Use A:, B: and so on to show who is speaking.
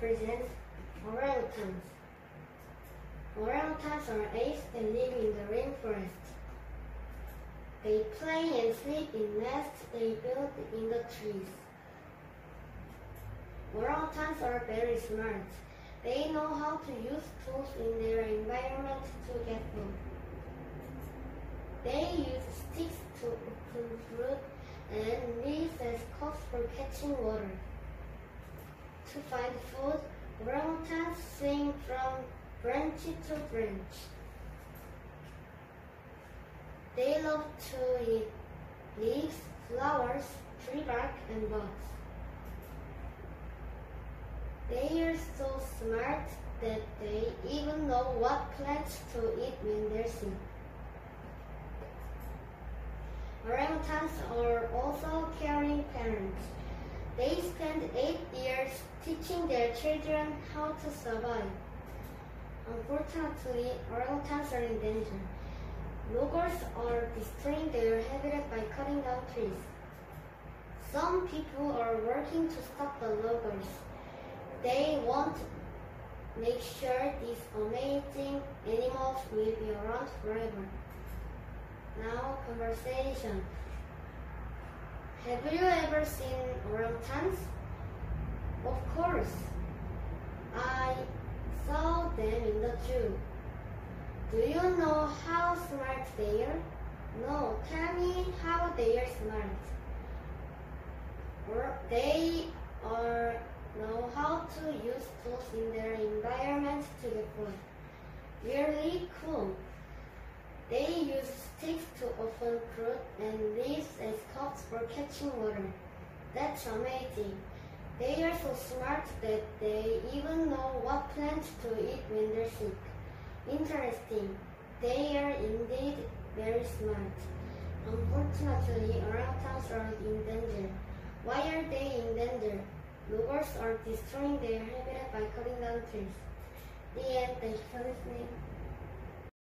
A: represents orangutans. Orangutans are apes that live in the rainforest. They play and sleep in nests they build in the trees. Orangutans are very smart. They know how to use tools in their environment to get food. They use sticks to open fruit and leaves as cups for catching water. To find food, orangutans swing from branch to branch. They love to eat leaves, flowers, tree bark, and bugs. They are so smart that they even know what plants to eat when they're sick. Orangutans are also teaching their children how to survive. Unfortunately, orangutans are in danger. Loggers are destroying their habitat by cutting down trees. Some people are working to stop the loggers. They want to make sure these amazing animals will be around forever. Now, conversation. Have you ever seen orangutans? Of course. I saw them in the zoo. Do you know how smart they are? No, tell me how they are smart. They are know how to use tools in their environment to get food. Really cool. They use sticks to open fruit and leaves as cups for catching water. That's amazing. They are so smart that they even know what plants to eat when they're sick. Interesting. They are indeed very smart. Unfortunately, orangutans are in danger. Why are they in danger? Loggers are destroying their habitat by cutting down trees. The end. Thank you for listening.